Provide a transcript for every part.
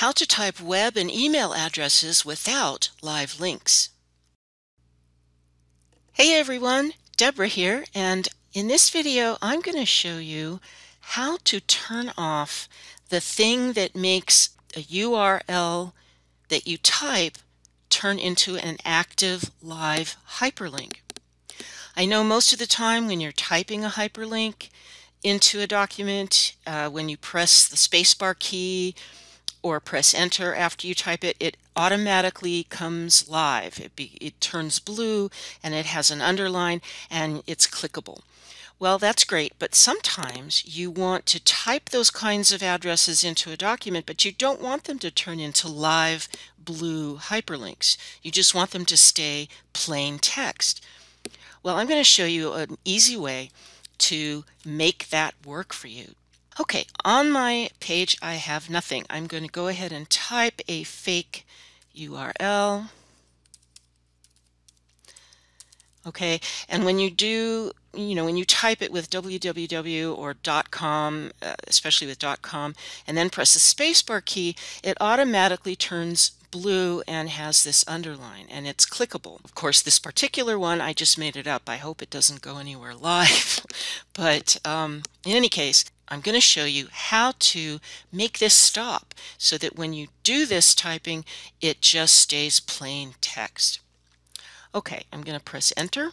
how to type web and email addresses without live links. Hey everyone, Debra here, and in this video I'm going to show you how to turn off the thing that makes a URL that you type turn into an active live hyperlink. I know most of the time when you're typing a hyperlink into a document, uh, when you press the spacebar key or press enter after you type it, it automatically comes live. It, be, it turns blue and it has an underline and it's clickable. Well, that's great, but sometimes you want to type those kinds of addresses into a document, but you don't want them to turn into live blue hyperlinks. You just want them to stay plain text. Well, I'm going to show you an easy way to make that work for you. Okay, on my page I have nothing. I'm going to go ahead and type a fake URL. Okay, and when you do, you know, when you type it with www or .com, uh, especially with .com, and then press the spacebar key, it automatically turns blue and has this underline and it's clickable. Of course, this particular one, I just made it up. I hope it doesn't go anywhere live. but um, in any case, I'm going to show you how to make this stop so that when you do this typing, it just stays plain text. Okay, I'm going to press enter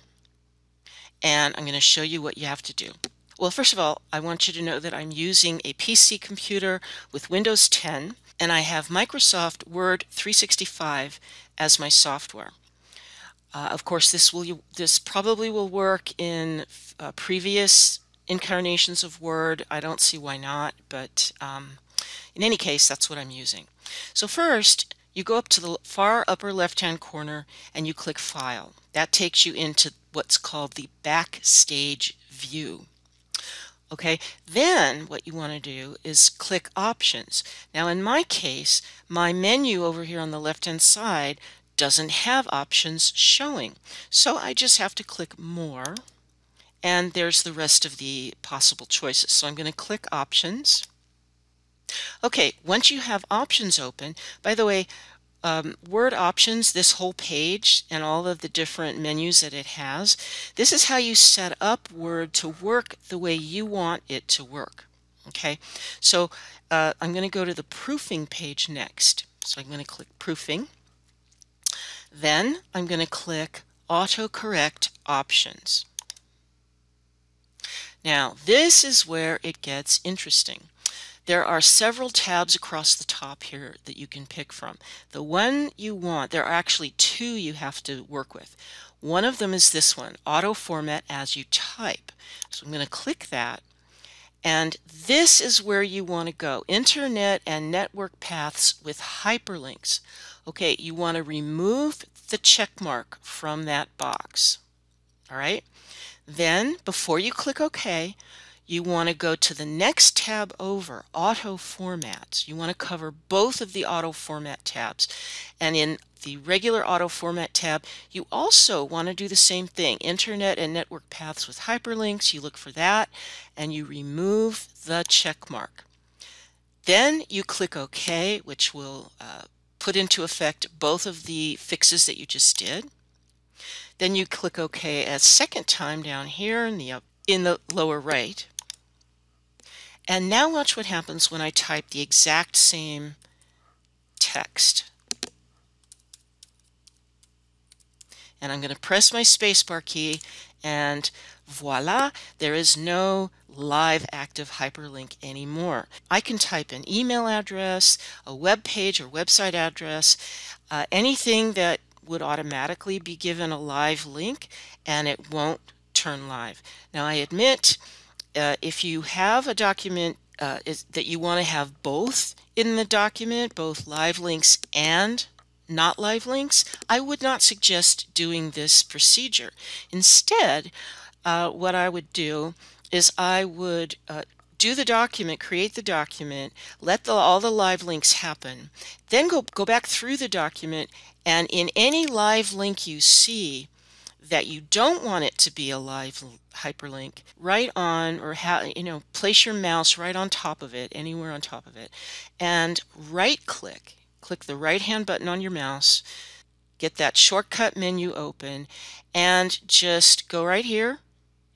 and I'm going to show you what you have to do. Well, first of all, I want you to know that I'm using a PC computer with Windows 10 and I have Microsoft Word 365 as my software. Uh, of course, this will this probably will work in uh, previous incarnations of Word. I don't see why not, but um, in any case, that's what I'm using. So first, you go up to the far upper left-hand corner and you click File. That takes you into what's called the Backstage view. Okay, then what you want to do is click Options. Now in my case, my menu over here on the left hand side doesn't have options showing. So I just have to click More and there's the rest of the possible choices. So I'm going to click Options. Okay, once you have options open, by the way, um, Word options, this whole page and all of the different menus that it has, this is how you set up Word to work the way you want it to work. Okay, so uh, I'm going to go to the proofing page next. So I'm going to click proofing. Then I'm going to click autocorrect options. Now this is where it gets interesting. There are several tabs across the top here that you can pick from. The one you want, there are actually two you have to work with. One of them is this one, Auto Format as you type. So I'm going to click that. And this is where you want to go, Internet and Network Paths with Hyperlinks. Okay, you want to remove the check mark from that box. All right. Then, before you click OK, you want to go to the next tab over, Auto Formats. You want to cover both of the Auto Format tabs. And in the regular Auto Format tab, you also want to do the same thing. Internet and Network Paths with Hyperlinks, you look for that, and you remove the check mark. Then you click OK, which will uh, put into effect both of the fixes that you just did. Then you click OK a second time down here in the, in the lower right. And now watch what happens when I type the exact same text. And I'm going to press my spacebar key and voila, there is no live active hyperlink anymore. I can type an email address, a web page or website address, uh, anything that would automatically be given a live link and it won't turn live. Now I admit uh, if you have a document uh, is, that you want to have both in the document, both live links and not live links, I would not suggest doing this procedure. Instead, uh, what I would do is I would uh, do the document, create the document, let the, all the live links happen, then go, go back through the document and in any live link you see, that you don't want it to be a live hyperlink, right on or you know, place your mouse right on top of it, anywhere on top of it, and right click. Click the right hand button on your mouse, get that shortcut menu open, and just go right here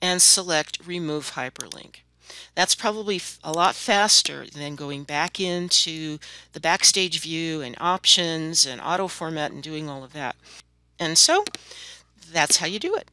and select remove hyperlink. That's probably a lot faster than going back into the backstage view and options and auto format and doing all of that. And so that's how you do it.